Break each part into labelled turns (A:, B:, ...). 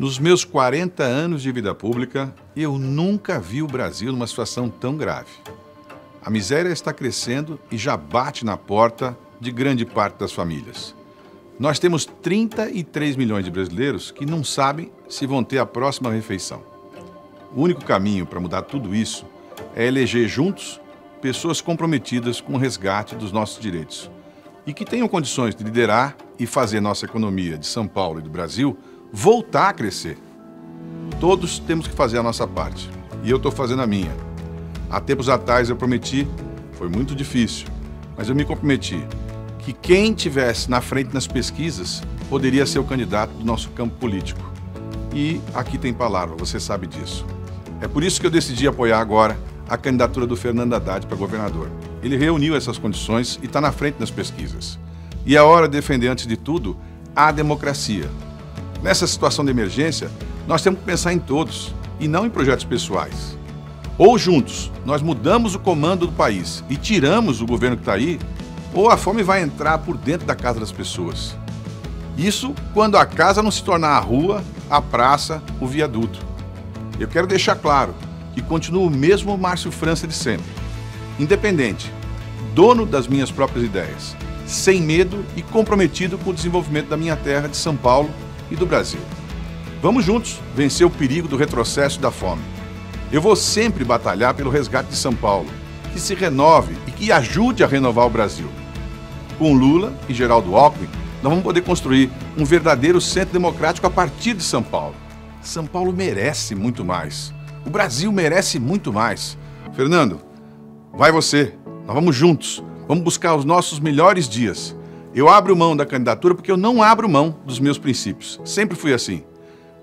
A: Nos meus 40 anos de vida pública, eu nunca vi o Brasil numa situação tão grave. A miséria está crescendo e já bate na porta de grande parte das famílias. Nós temos 33 milhões de brasileiros que não sabem se vão ter a próxima refeição. O único caminho para mudar tudo isso é eleger juntos pessoas comprometidas com o resgate dos nossos direitos e que tenham condições de liderar e fazer nossa economia de São Paulo e do Brasil voltar a crescer. Todos temos que fazer a nossa parte e eu estou fazendo a minha. Há tempos atrás eu prometi, foi muito difícil, mas eu me comprometi que quem tivesse na frente nas pesquisas poderia ser o candidato do nosso campo político. E aqui tem palavra, você sabe disso. É por isso que eu decidi apoiar agora a candidatura do Fernando Haddad para governador. Ele reuniu essas condições e está na frente nas pesquisas. E é hora de defender, antes de tudo, a democracia. Nessa situação de emergência, nós temos que pensar em todos e não em projetos pessoais. Ou juntos, nós mudamos o comando do país e tiramos o governo que está aí, ou a fome vai entrar por dentro da casa das pessoas. Isso quando a casa não se tornar a rua, a praça, o viaduto. Eu quero deixar claro que continuo o mesmo Márcio França de sempre. Independente, dono das minhas próprias ideias, sem medo e comprometido com o desenvolvimento da minha terra de São Paulo e do Brasil. Vamos juntos vencer o perigo do retrocesso e da fome. Eu vou sempre batalhar pelo resgate de São Paulo, que se renove e que ajude a renovar o Brasil. Com Lula e Geraldo Alckmin, nós vamos poder construir um verdadeiro centro democrático a partir de São Paulo. São Paulo merece muito mais. O Brasil merece muito mais. Fernando, vai você. Nós vamos juntos. Vamos buscar os nossos melhores dias. Eu abro mão da candidatura porque eu não abro mão dos meus princípios. Sempre fui assim.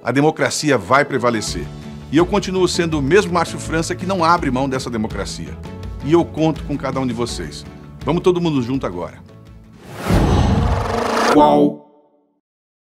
A: A democracia vai prevalecer. E eu continuo sendo o mesmo Márcio França que não abre mão dessa democracia. E eu conto com cada um de vocês. Vamos todo mundo junto agora.
B: Qual